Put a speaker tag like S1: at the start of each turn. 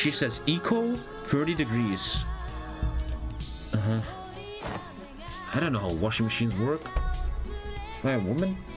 S1: She says eco 30 degrees. Uh huh. I don't know how washing machines work. Am I a woman?